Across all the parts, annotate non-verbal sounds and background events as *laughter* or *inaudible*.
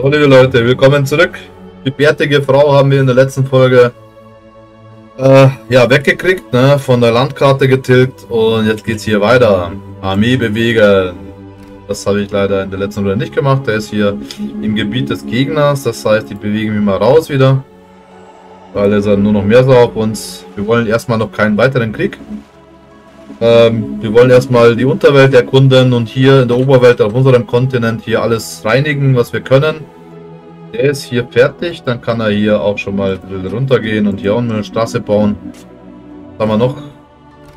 So, liebe Leute, willkommen zurück. Die bärtige Frau haben wir in der letzten Folge äh, ja, weggekriegt, ne, von der Landkarte getilgt und jetzt geht's hier weiter. Armee bewegen. Das habe ich leider in der letzten Runde nicht gemacht. Der ist hier im Gebiet des Gegners, das heißt, die bewegen wir mal raus wieder. Weil es nur noch mehr so auf uns. Wir wollen erstmal noch keinen weiteren Krieg. Ähm, wir wollen erstmal die Unterwelt erkunden und hier in der Oberwelt auf unserem Kontinent hier alles reinigen, was wir können. Der ist hier fertig, dann kann er hier auch schon mal runtergehen und hier auch eine Straße bauen. Was haben wir noch?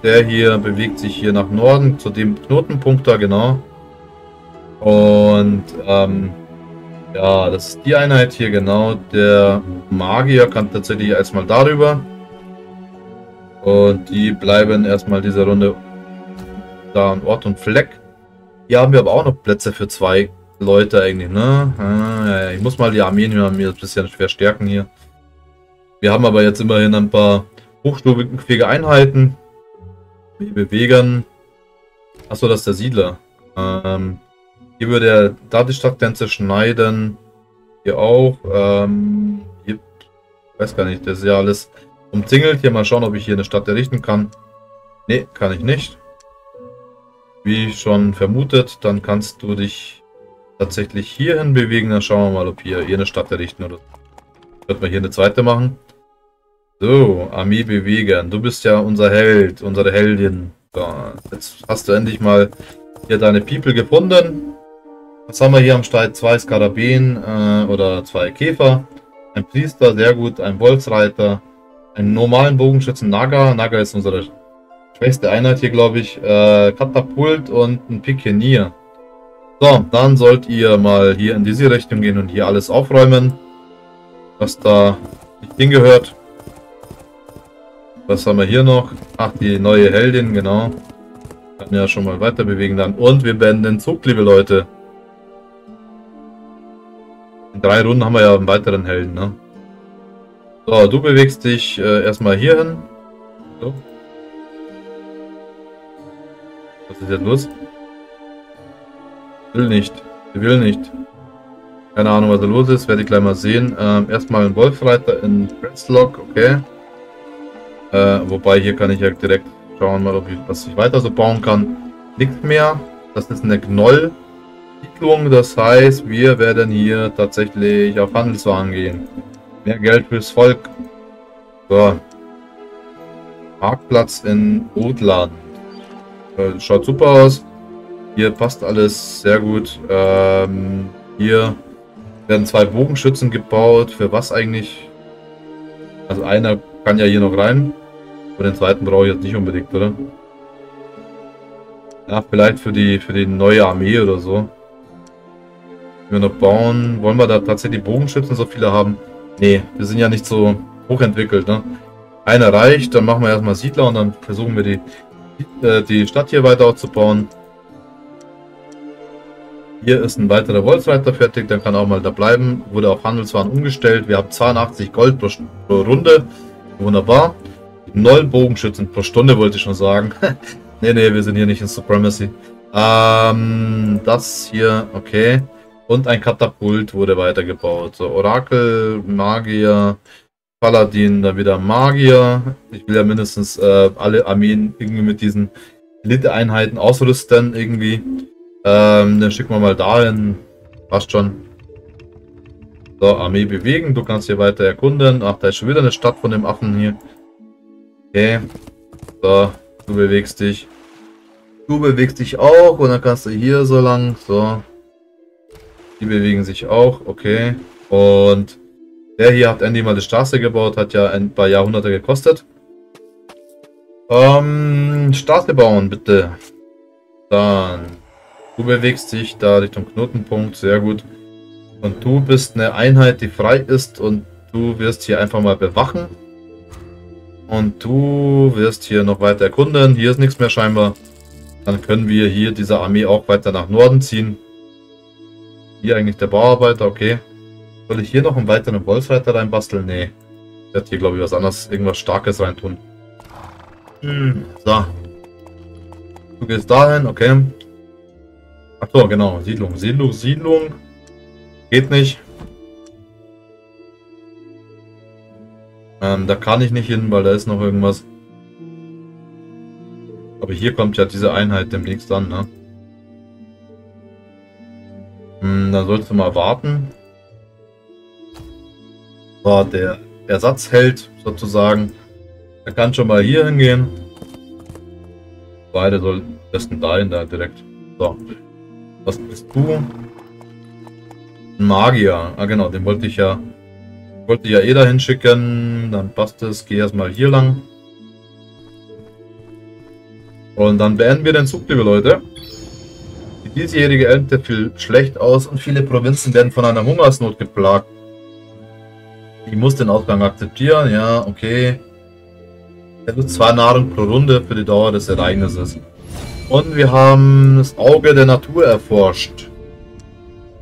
Der hier bewegt sich hier nach Norden zu dem Knotenpunkt da, genau. Und ähm, ja, das ist die Einheit hier, genau. Der Magier kann tatsächlich erstmal darüber. Und die bleiben erstmal diese Runde da an Ort und Fleck. Hier haben wir aber auch noch Plätze für zwei Leute eigentlich, ne? Ah, ich muss mal die Armeen mir ein bisschen verstärken hier. Wir haben aber jetzt immerhin ein paar hochstufige Einheiten. Wir bewegen. Achso, das ist der Siedler. Ähm, hier würde er da die Stadtgrenze schneiden. Hier auch. Ähm, hier, weiß gar nicht, das ist ja alles umzingelt. Hier mal schauen, ob ich hier eine Stadt errichten kann. Ne, kann ich nicht. Wie schon vermutet, dann kannst du dich tatsächlich hierhin bewegen. Dann schauen wir mal, ob hier, eine Stadt errichten oder Wird man hier eine zweite machen. So, Armee bewegen. Du bist ja unser Held, unsere Heldin. So, jetzt hast du endlich mal hier deine People gefunden. Was haben wir hier am Start? Zwei Skarabäen äh, oder zwei Käfer. Ein Priester, sehr gut. Ein Wolfsreiter einen normalen Bogenschützen Naga. Naga ist unsere schwächste Einheit hier, glaube ich. Äh, Katapult und ein Pikenier. So, dann sollt ihr mal hier in diese Richtung gehen und hier alles aufräumen, was da nicht hingehört. Was haben wir hier noch? Ach, die neue Heldin, genau. Kann ja schon mal weiter bewegen dann. Und wir beenden den Zug, liebe Leute. In drei Runden haben wir ja einen weiteren Helden, ne? So, du bewegst dich äh, erstmal hier hin. So. Was ist jetzt los? Will nicht. Sie will nicht. Keine Ahnung, was da los ist. Werde ich gleich mal sehen. Ähm, erstmal ein Wolfreiter in Presslock. Okay. Äh, wobei hier kann ich ja direkt schauen, mal, ob ich, was ich weiter so bauen kann. Nichts mehr. Das ist eine Gnoll-Siedlung. Das heißt, wir werden hier tatsächlich auf Handelswaren gehen. Mehr Geld fürs Volk. So. Parkplatz in Rotland. Äh, schaut super aus. Hier passt alles sehr gut. Ähm, hier werden zwei Bogenschützen gebaut. Für was eigentlich? Also einer kann ja hier noch rein. Und den zweiten brauche ich jetzt nicht unbedingt, oder? Ja, vielleicht für die für die neue Armee oder so. Wir noch bauen. Wollen wir da tatsächlich Bogenschützen so viele haben? Nee, wir sind ja nicht so hochentwickelt, ne? Einer reicht, dann machen wir erstmal Siedler und dann versuchen wir die, äh, die Stadt hier weiter aufzubauen. Hier ist ein weiterer Wolfsreiter fertig, der kann auch mal da bleiben. Wurde auf Handelswaren umgestellt. Wir haben 82 Gold pro, pro Runde. Wunderbar. Null Bogenschützen pro Stunde wollte ich schon sagen. *laughs* nee, nee, wir sind hier nicht in Supremacy. Ähm, das hier, okay. Und ein Katapult wurde weitergebaut. So, Orakel, Magier, Paladin, dann wieder Magier. Ich will ja mindestens äh, alle Armeen irgendwie mit diesen Elite-Einheiten ausrüsten irgendwie. Ähm, dann schicken wir mal dahin. Passt schon. So, Armee bewegen. Du kannst hier weiter erkunden. Ach, da ist schon wieder eine Stadt von dem Affen hier. Okay. So, du bewegst dich. Du bewegst dich auch und dann kannst du hier so lang. So. Die bewegen sich auch, okay. Und der hier hat Andy mal eine Straße gebaut, hat ja ein paar Jahrhunderte gekostet. Ähm, Straße bauen, bitte. Dann, du bewegst dich da Richtung Knotenpunkt, sehr gut. Und du bist eine Einheit, die frei ist und du wirst hier einfach mal bewachen. Und du wirst hier noch weiter erkunden. Hier ist nichts mehr scheinbar. Dann können wir hier diese Armee auch weiter nach Norden ziehen. Hier eigentlich der Bauarbeiter, okay. Soll ich hier noch einen weiteren Wolfsreiter reinbasteln? Nee. Ich werde hier, glaube ich, was anderes, irgendwas Starkes reintun. Hm, so. Du gehst dahin, okay. Achso, genau. Siedlung, Siedlung, Siedlung. Geht nicht. Ähm, da kann ich nicht hin, weil da ist noch irgendwas. Aber hier kommt ja diese Einheit demnächst an, ne? Hm, da sollst du mal warten. So, der Ersatzheld sozusagen. Er kann schon mal hier hingehen. Beide soll besten dahin da direkt. So. Was bist du? Ein Magier. Ah genau, den wollte ich ja. Wollte ich ja eh dahin schicken. Dann passt es. Geh erstmal hier lang. Und dann beenden wir den Zug, liebe Leute. Die diesjährige Ernte fiel schlecht aus und viele Provinzen werden von einer Hungersnot geplagt. Ich muss den Ausgang akzeptieren, ja, okay. Er wird zwei Nahrung pro Runde für die Dauer des Ereignisses. Und wir haben das Auge der Natur erforscht.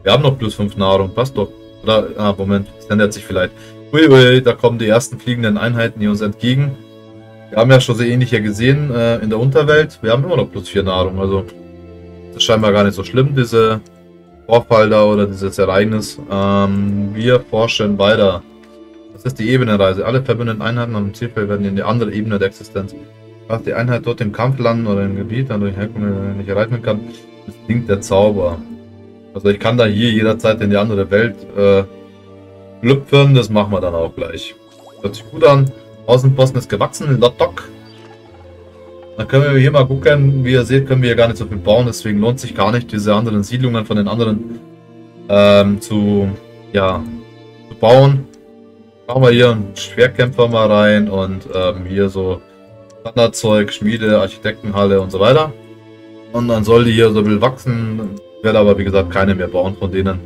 Wir haben noch plus 5 Nahrung, passt doch. Oder, ah, Moment, das ändert sich vielleicht. Uiui, da kommen die ersten fliegenden Einheiten, die uns entgegen. Wir haben ja schon sehr ähnlich hier gesehen äh, in der Unterwelt. Wir haben immer noch plus 4 Nahrung, also ist scheinbar gar nicht so schlimm, diese Vorfall da oder dieses Ereignis. Ähm, wir forschen weiter. Das ist die Ebenenreise. Alle verbündeten Einheiten am Zielfeld werden in die andere Ebene der Existenz. Was die Einheit dort im Kampf landen oder im Gebiet, dann durch Herkunft nicht erreichen kann, das klingt der Zauber. Also ich kann da hier jederzeit in die andere Welt äh, schlüpfen, das machen wir dann auch gleich. Hört sich gut an. Außenposten ist gewachsen, Lottok. Dann können wir hier mal gucken. Wie ihr seht, können wir hier gar nicht so viel bauen, deswegen lohnt sich gar nicht, diese anderen Siedlungen von den anderen ähm, zu, ja, zu bauen. Machen wir hier einen Schwerkämpfer mal rein und ähm, hier so Standardzeug, Schmiede, Architektenhalle und so weiter. Und dann soll die hier so viel wachsen. Werde aber wie gesagt keine mehr bauen von denen.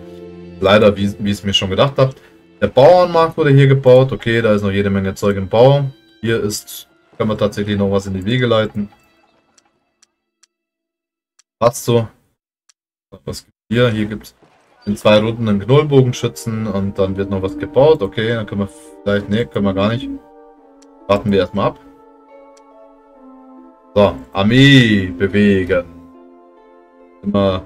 Leider, wie, es mir schon gedacht habe. Der Bauernmarkt wurde hier gebaut. Okay, da ist noch jede Menge Zeug im Bau. Hier ist, kann man tatsächlich noch was in die Wege leiten. Passt so. Was gibt hier? Hier gibt es in zwei Runden einen Knollbogenschützen und dann wird noch was gebaut. Okay, dann können wir vielleicht, nee, können wir gar nicht. Warten wir erstmal ab. So, Armee bewegen. Immer,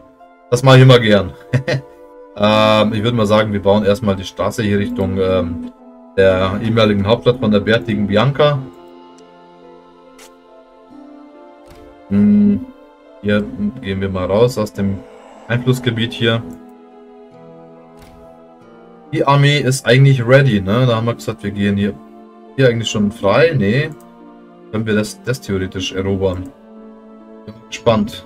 das mache ich immer gern. *laughs* ähm, ich würde mal sagen, wir bauen erstmal die Straße hier Richtung ähm, der ehemaligen Hauptstadt von der bärtigen Bianca. Hm, hier gehen wir mal raus aus dem Einflussgebiet hier. Die Armee ist eigentlich ready, ne? Da haben wir gesagt, wir gehen hier, hier eigentlich schon frei. Nee. Können wir das, das theoretisch erobern. Bin gespannt.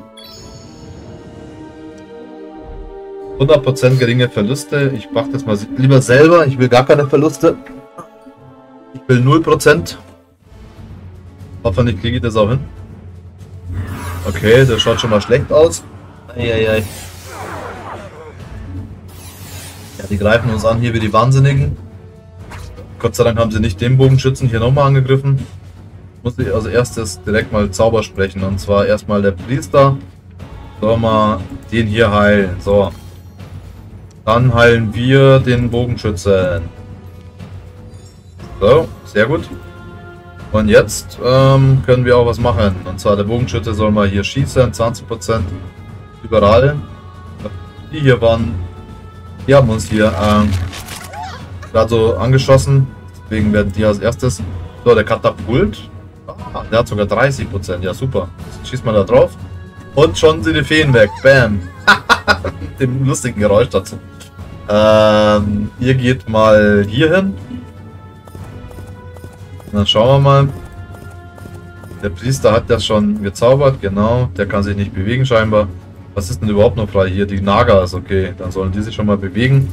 100% geringe Verluste. Ich mache das mal lieber selber. Ich will gar keine Verluste. Ich will 0%. Hoffentlich kriege ich das auch hin. Okay, das schaut schon mal schlecht aus. Eieiei. Ja, die greifen uns an hier wie die Wahnsinnigen. Gott sei Dank haben sie nicht den Bogenschützen hier nochmal angegriffen. Muss ich als erstes direkt mal Zauber sprechen. Und zwar erstmal der Priester. Sollen wir den hier heilen. So. Dann heilen wir den Bogenschützen. So, sehr gut. Und jetzt ähm, können wir auch was machen. Und zwar der Bogenschütze soll mal hier schießen. 20% überall. Die hier waren die haben uns hier ähm, gerade so angeschossen. Deswegen werden die als erstes. So, der Katapult. Ah, der hat sogar 30%. Ja, super. Schießt mal da drauf. Und schon sind die Feen weg. Bam. *laughs* Dem lustigen Geräusch dazu. Ähm, ihr geht mal hier hin. Dann schauen wir mal. Der Priester hat das schon gezaubert, genau. Der kann sich nicht bewegen scheinbar. Was ist denn überhaupt noch frei hier? Die Nagas, okay. Dann sollen die sich schon mal bewegen.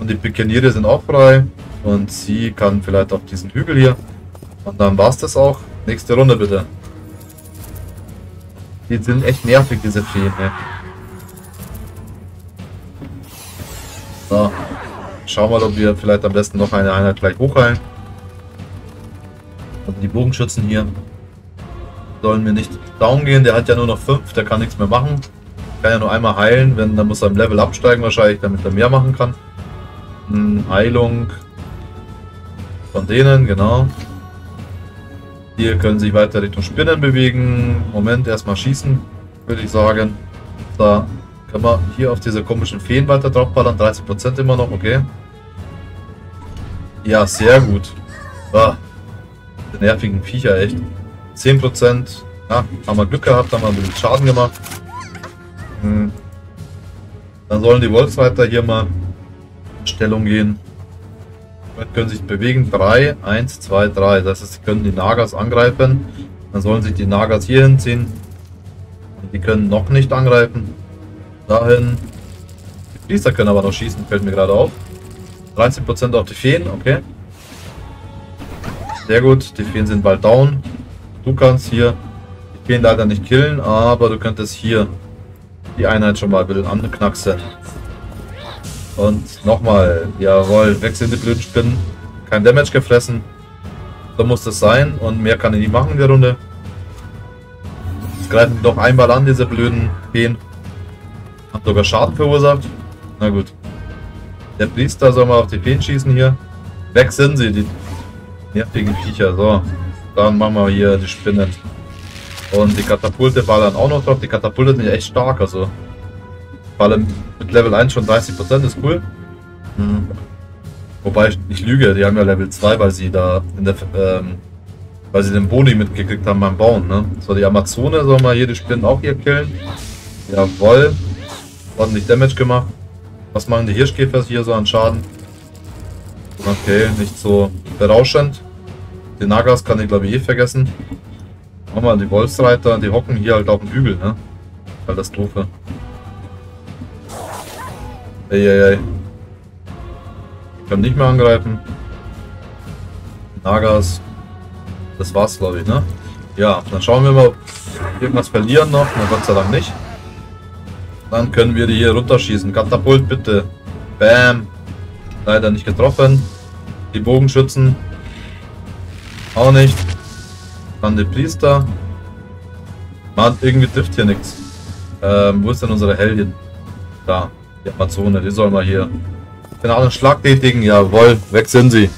Und die Pikeniere sind auch frei. Und sie kann vielleicht auf diesen Hügel hier. Und dann war es das auch. Nächste Runde bitte. Die sind echt nervig, diese Feen, ne? So. Schauen wir mal, ob wir vielleicht am besten noch eine Einheit gleich hochheilen. Also die Bogenschützen hier sollen wir nicht down gehen. Der hat ja nur noch 5, der kann nichts mehr machen. Kann ja nur einmal heilen, wenn dann muss er im Level absteigen wahrscheinlich, damit er mehr machen kann. Hm, Heilung von denen, genau. Hier können sich weiter Richtung Spinnen bewegen. Moment, erstmal schießen, würde ich sagen. Da können wir hier auf diese komischen Feen weiter draufballern. 30% immer noch, okay. Ja, sehr gut. Ah, nervigen Viecher, echt. 10%. Ja, haben wir Glück gehabt, haben wir ein bisschen Schaden gemacht. Hm. Dann sollen die Wolfsreiter hier mal in Stellung gehen. Dann können sich bewegen. 3, 1, 2, 3. Das heißt, sie können die Nagas angreifen. Dann sollen sich die Nagas hier hinziehen. Die können noch nicht angreifen. Dahin. Die Priester können aber noch schießen, fällt mir gerade auf. 13% auf die Feen, okay. Sehr gut, die Feen sind bald down. Du kannst hier die Feen leider nicht killen, aber du könntest hier die Einheit schon mal ein bisschen anknacksen. Und nochmal, jawohl, wechselnde Blütenspinnen. Kein Damage gefressen. So muss das sein und mehr kann ich nicht machen in der Runde. Jetzt greifen die doch einmal an, diese blöden Feen. Haben sogar Schaden verursacht. Na gut. Der Priester soll mal auf die Feen schießen hier. Weg sind sie, die nervigen Viecher. So, dann machen wir hier die Spinnen. Und die Katapulte ballern auch noch drauf. Die Katapulte sind echt stark, also. Allem mit Level 1 schon 30% ist cool. Hm. Wobei ich, ich lüge, die haben ja Level 2, weil sie da in der ähm, weil sie den Boni mitgekriegt haben beim Bauen, ne? So, die Amazone soll mal hier die Spinnen auch hier killen. Jawoll. Ordentlich Damage gemacht. Was machen die Hirschkäfer hier so an Schaden? Okay, nicht so berauschend. Die Nagas kann ich glaube ich eh vergessen. Machen wir die Wolfsreiter, die hocken hier halt auf dem Hügel, ne? Katastrophe. Eieiei. Ich kann nicht mehr angreifen. Nagas. Das war's, glaube ich, ne? Ja, dann schauen wir mal, ob wir irgendwas verlieren noch. Na Gott sei Dank nicht. Dann können wir die hier runterschießen. Katapult bitte. Bam. Leider nicht getroffen. Die Bogenschützen. Auch nicht. Dann die Priester. Mann, irgendwie trifft hier nichts. Ähm, wo ist denn unsere Heldin? Da, die Amazone, die soll mal hier. Den anderen Schlag tätigen, jawohl, weg sind sie.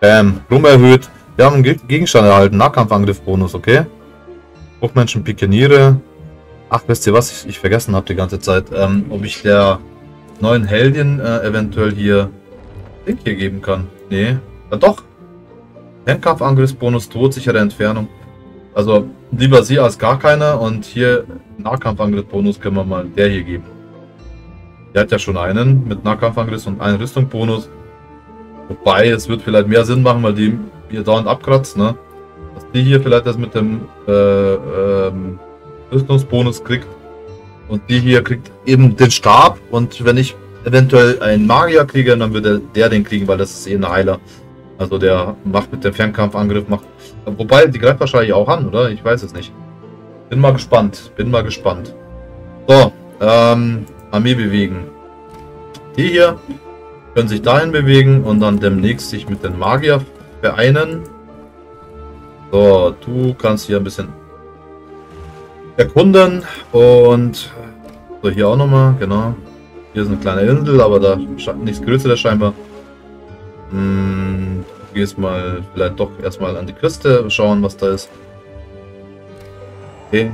Bam, Rum erhöht. Wir haben einen Gegenstand erhalten, Nahkampfangriff-Bonus, okay? Hochmenschen Pikeniere. Ach, wisst ihr was, ich, ich vergessen habe die ganze Zeit, ähm, ob ich der neuen Heldin äh, eventuell hier Link hier geben kann. Nee, ja, doch, Fernkampfangriffsbonus, todsichere Entfernung. Also lieber sie als gar keiner und hier Nahkampfangriffsbonus können wir mal der hier geben. Der hat ja schon einen mit Nahkampfangriff und einen Rüstungsbonus. Wobei, es wird vielleicht mehr Sinn machen, weil die hier dauernd abkratzt, ne? Dass die hier vielleicht das mit dem äh, ähm, Rüstungsbonus kriegt. Und die hier kriegt eben den Stab. Und wenn ich eventuell einen Magier kriege, dann würde der den kriegen, weil das ist eh ein Heiler. Also der macht mit dem Fernkampfangriff, macht. Wobei, die greift wahrscheinlich auch an, oder? Ich weiß es nicht. Bin mal gespannt. Bin mal gespannt. So, ähm, Armee bewegen. Die hier können sich dahin bewegen und dann demnächst sich mit den Magier vereinen. So, du kannst hier ein bisschen erkunden und so hier auch nochmal, genau. Hier ist eine kleine Insel, aber da nichts Größeres scheinbar. Hm, gehst mal vielleicht doch erstmal an die Küste, schauen, was da ist. Okay.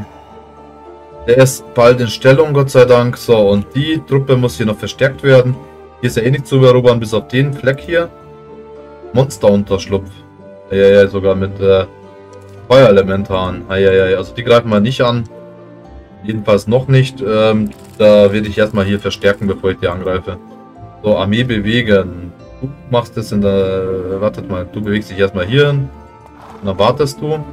Der ist bald in Stellung, Gott sei Dank. So, und die Truppe muss hier noch verstärkt werden. Hier ist ja eh nicht zu erobern, bis auf den Fleck hier. Monsterunterschlupf. Ja, ja, sogar mit äh, Feuerelementaren. Ja, also die greifen wir nicht an. Jedenfalls noch nicht. Ähm, da werde ich erstmal hier verstärken, bevor ich die angreife. So, Armee bewegen. Du machst das in der... Wartet mal, du bewegst dich erstmal hier. Und dann wartest du.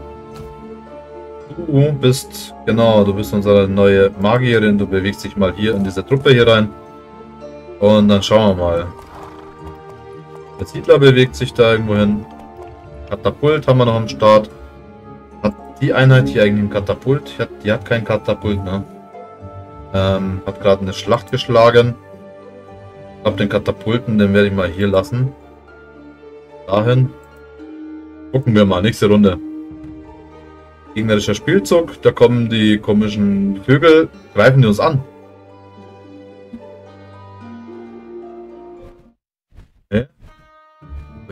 Du bist... Genau, du bist unsere neue Magierin. Du bewegst dich mal hier in diese Truppe hier rein. Und dann schauen wir mal. Der Siedler bewegt sich da irgendwo hin. Katapult haben wir noch am Start. Die Einheit hier eigentlich ein Katapult? Die hat, die hat kein Katapult, ne? Ähm, hat gerade eine Schlacht geschlagen. Ich glaube, den Katapulten, den werde ich mal hier lassen. Dahin. Gucken wir mal, nächste Runde. Gegnerischer Spielzug, da kommen die komischen Vögel, greifen die uns an.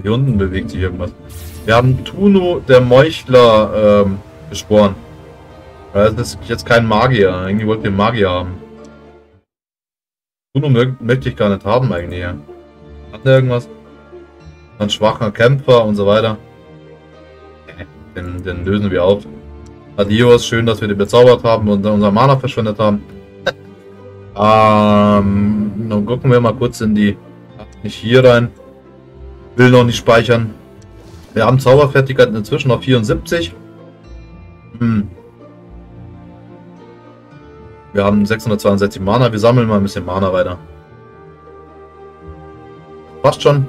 Hier unten bewegt sich irgendwas. Wir haben Tuno, der Meuchler, ähm, beschworen. Das ist jetzt kein Magier. Irgendwie wollte wir Magier haben. Bruno möchte ich gar nicht haben eigentlich. Hat er irgendwas? Ein schwacher Kämpfer und so weiter. Den, den lösen wir auf. Adios, schön, dass wir den bezaubert haben und unser Mana verschwendet haben. *laughs* ähm, dann gucken wir mal kurz in die... Nicht hier rein. Will noch nicht speichern. Wir haben Zauberfertigkeit inzwischen auf 74. Hm. Wir haben 662 Mana. Wir sammeln mal ein bisschen Mana weiter. Passt schon.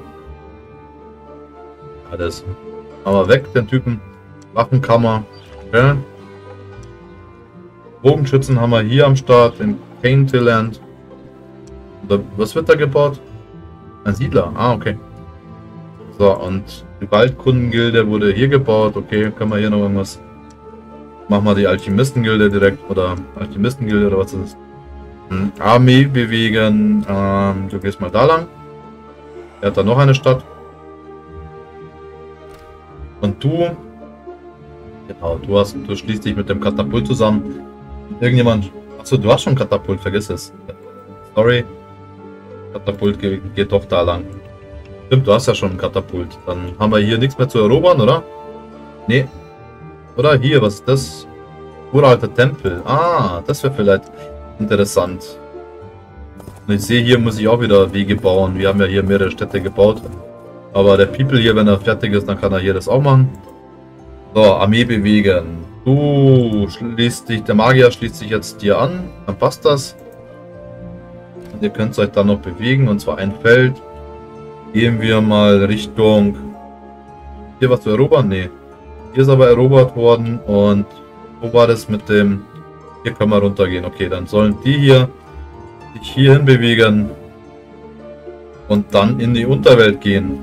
Haben wir weg, den Typen. Waffenkammer. Okay. Bogenschützen haben wir hier am Start in Paintilland. Was wird da gebaut? Ein Siedler. Ah, okay. So, und die Waldkundengilde wurde hier gebaut. Okay, können wir hier noch irgendwas... Machen wir die Alchemistengilde direkt. Oder Alchemistengilde oder was ist? Hm, Armee bewegen. Ähm, du gehst mal da lang. Er hat da noch eine Stadt. Und du... Genau, du hast, du schließt dich mit dem Katapult zusammen. Irgendjemand... Achso, du hast schon Katapult, vergiss es. Sorry. Katapult geht, geht doch da lang. Stimmt, du hast ja schon ein Katapult. Dann haben wir hier nichts mehr zu erobern, oder? Nee. Oder hier, was ist das? Uralter Tempel. Ah, das wäre vielleicht interessant. Und ich sehe, hier muss ich auch wieder Wege bauen. Wir haben ja hier mehrere Städte gebaut. Aber der People hier, wenn er fertig ist, dann kann er hier das auch machen. So, Armee bewegen. Du schließt dich, der Magier schließt sich jetzt dir an. Dann passt das. Und ihr könnt euch dann noch bewegen, und zwar ein Feld. Gehen wir mal Richtung... Hier was zu erobern? Nee. Hier ist aber erobert worden und wo war das mit dem... Hier können wir runtergehen. Okay, dann sollen die hier sich hierhin bewegen und dann in die Unterwelt gehen.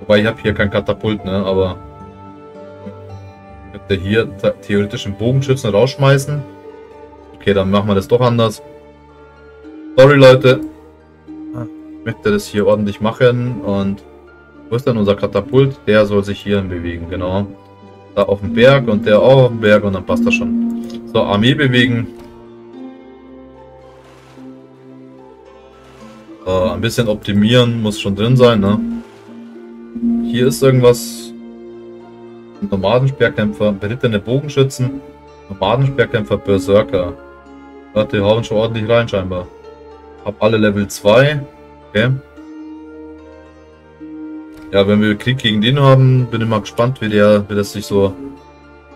Wobei ich habe hier kein Katapult, ne? Aber könnte hier theoretisch einen Bogenschützen rausschmeißen. Okay, dann machen wir das doch anders. Sorry Leute. Ich möchte das hier ordentlich machen und wo ist denn unser Katapult? Der soll sich hierhin bewegen, genau. Da auf dem Berg und der auch auf dem Berg und dann passt das schon. So, Armee bewegen. Äh, ein bisschen optimieren muss schon drin sein, ne? Hier ist irgendwas. Nomadensperrkämpfer, berittene Bogenschützen, Nomadensperrkämpfer, Berserker. Ja, die hauen schon ordentlich rein scheinbar. Hab alle Level 2. Okay. Ja, wenn wir Krieg gegen den haben, bin ich mal gespannt, wie, der, wie das sich so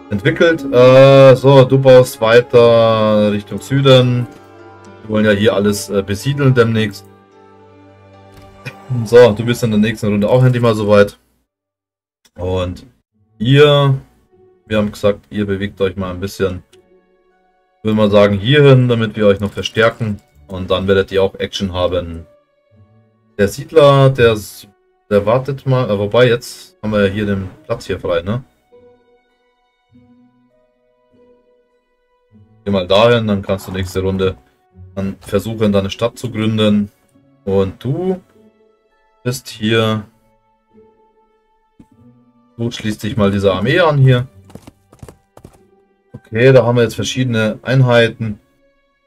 entwickelt. Äh, so, du baust weiter Richtung Süden. Wir wollen ja hier alles äh, besiedeln demnächst. So, du bist in der nächsten Runde auch endlich mal soweit. Und ihr, wir haben gesagt, ihr bewegt euch mal ein bisschen, würde mal sagen, hierhin, damit wir euch noch verstärken. Und dann werdet ihr auch Action haben. Der Siedler, der, der wartet mal, äh, wobei jetzt haben wir ja hier den Platz hier frei, ne? Geh mal dahin, dann kannst du nächste Runde dann versuchen, deine Stadt zu gründen. Und du bist hier. Gut, schließt sich mal diese Armee an hier. Okay, da haben wir jetzt verschiedene Einheiten.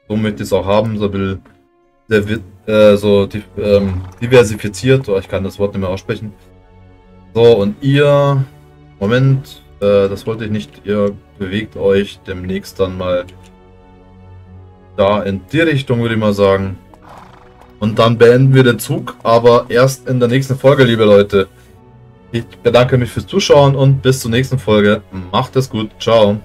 So möchte ich es auch haben. So will der wird äh, so die, ähm, diversifiziert. Oh, ich kann das Wort nicht mehr aussprechen. So, und ihr. Moment, äh, das wollte ich nicht. Ihr bewegt euch demnächst dann mal da in die Richtung, würde ich mal sagen. Und dann beenden wir den Zug, aber erst in der nächsten Folge, liebe Leute. Ich bedanke mich fürs Zuschauen und bis zur nächsten Folge. Macht es gut. Ciao.